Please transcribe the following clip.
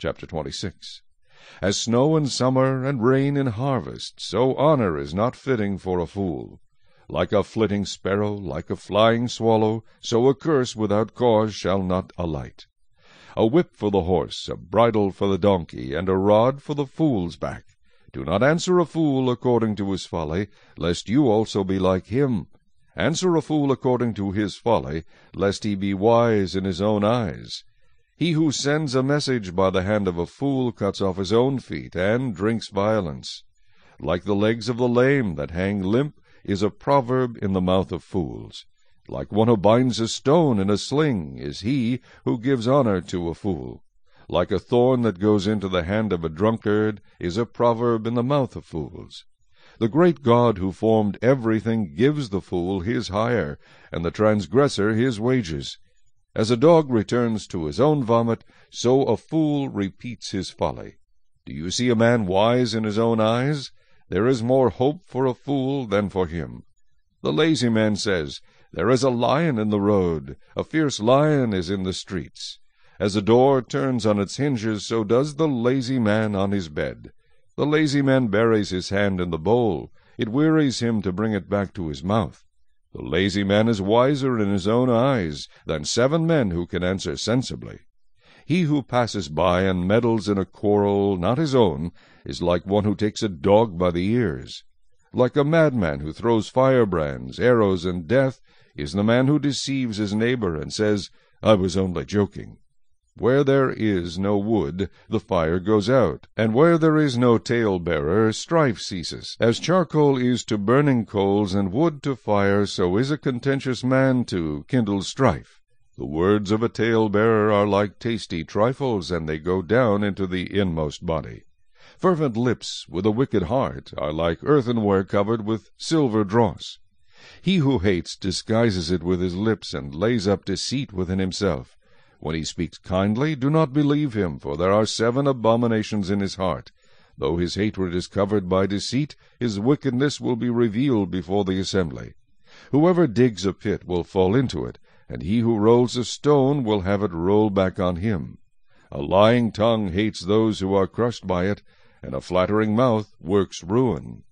Chapter 26. As snow in summer and rain in harvest, so honor is not fitting for a fool. Like a flitting sparrow, like a flying swallow, so a curse without cause shall not alight. A whip for the horse, a bridle for the donkey, and a rod for the fool's back. Do not answer a fool according to his folly, lest you also be like him. Answer a fool according to his folly, lest he be wise in his own eyes. He who sends a message by the hand of a fool cuts off his own feet, and drinks violence. Like the legs of the lame that hang limp is a proverb in the mouth of fools. Like one who binds a stone in a sling is he who gives honor to a fool. Like a thorn that goes into the hand of a drunkard is a proverb in the mouth of fools. The great God who formed everything gives the fool his hire, and the transgressor his wages. As a dog returns to his own vomit, so a fool repeats his folly. Do you see a man wise in his own eyes? There is more hope for a fool than for him. The lazy man says, There is a lion in the road, a fierce lion is in the streets. As a door turns on its hinges, so does the lazy man on his bed. The lazy man buries his hand in the bowl. It wearies him to bring it back to his mouth. The lazy man is wiser in his own eyes than seven men who can answer sensibly. He who passes by and meddles in a quarrel not his own is like one who takes a dog by the ears. Like a madman who throws firebrands, arrows, and death is the man who deceives his neighbor and says, I was only joking. Where there is no wood, the fire goes out, and where there is no tale-bearer, strife ceases. As charcoal is to burning coals, and wood to fire, so is a contentious man to kindle strife. The words of a tale-bearer are like tasty trifles, and they go down into the inmost body. Fervent lips with a wicked heart are like earthenware covered with silver dross. He who hates disguises it with his lips, and lays up deceit within himself. When he speaks kindly, do not believe him, for there are seven abominations in his heart. Though his hatred is covered by deceit, his wickedness will be revealed before the assembly. Whoever digs a pit will fall into it, and he who rolls a stone will have it roll back on him. A lying tongue hates those who are crushed by it, and a flattering mouth works ruin.